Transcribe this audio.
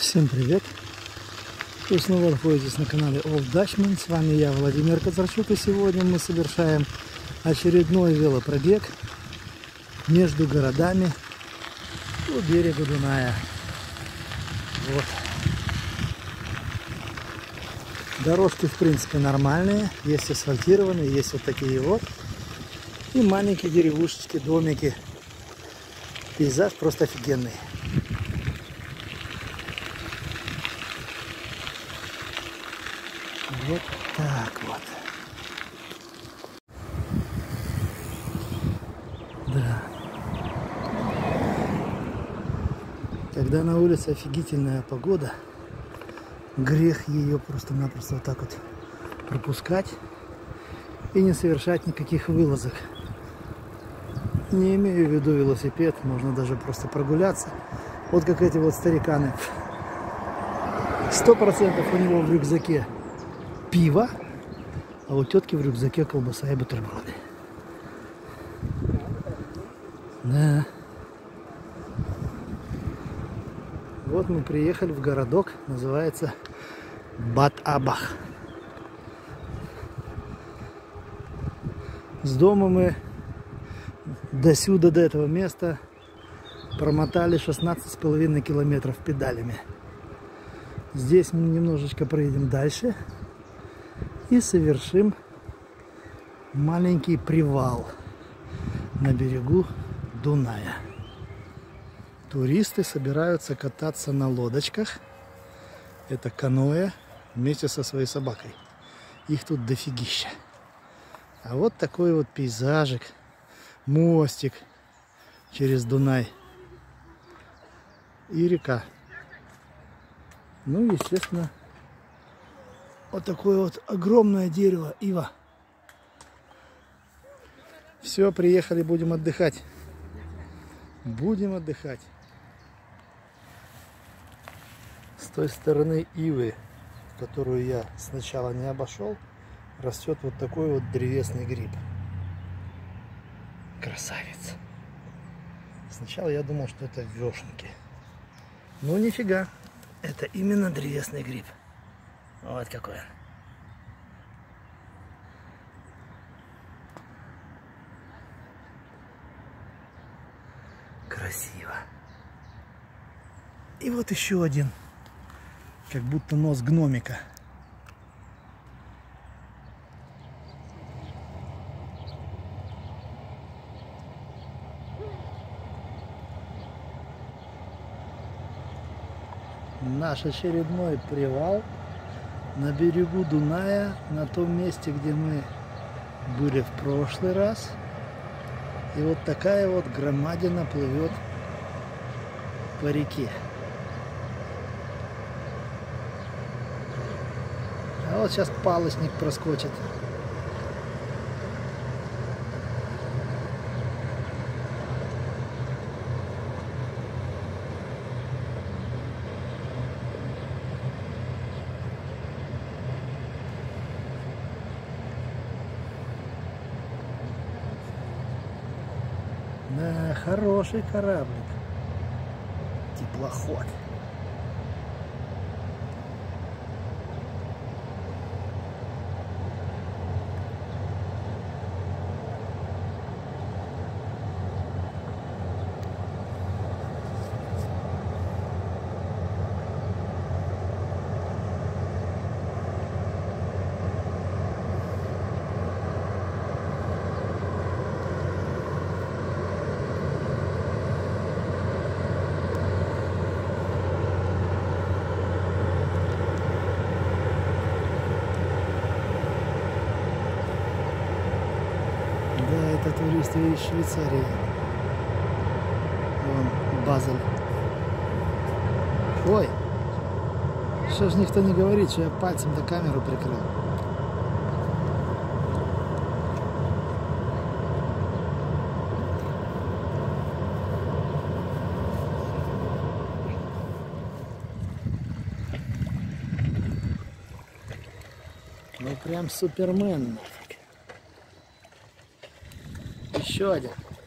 Всем привет! Вы снова находитесь на канале Old Dutchman. С вами я, Владимир Казарчук. И сегодня мы совершаем очередной велопробег между городами у берега Дуная. Вот. Дорожки, в принципе, нормальные. Есть асфальтированные, есть вот такие вот. И маленькие деревушечки, домики. Пейзаж просто офигенный. Вот так вот. Да. Когда на улице офигительная погода, грех ее просто-напросто вот так вот пропускать и не совершать никаких вылазок. Не имею в виду велосипед, можно даже просто прогуляться. Вот как эти вот стариканы. Сто процентов у него в рюкзаке пиво, а у тетки в рюкзаке колбаса и бутерброды. Да. Вот мы приехали в городок, называется Бат-Абах. С дома мы до сюда, до этого места промотали 16,5 километров педалями. Здесь мы немножечко проедем дальше и совершим маленький привал на берегу Дуная. Туристы собираются кататься на лодочках. Это каноэ вместе со своей собакой. Их тут дофигища. А вот такой вот пейзажик, мостик через Дунай и река. Ну, естественно, вот такое вот огромное дерево ива. Все, приехали, будем отдыхать. Будем отдыхать. С той стороны ивы, которую я сначала не обошел, растет вот такой вот древесный гриб. Красавец. Сначала я думал, что это вешенки. Но нифига. Это именно древесный гриб. Вот какой он. Красиво. И вот еще один. Как будто нос гномика. Наш очередной привал на берегу Дуная, на том месте, где мы были в прошлый раз. И вот такая вот громадина плывет по реке. А вот сейчас палочник проскочит. Да, хороший кораблик. Теплоход. Да, это туристы из Швейцарии. Вон, Базель. Ой, что ж никто не говорит, что я пальцем до камеру прикрыл. Ну прям супермен нафиг. Еще один.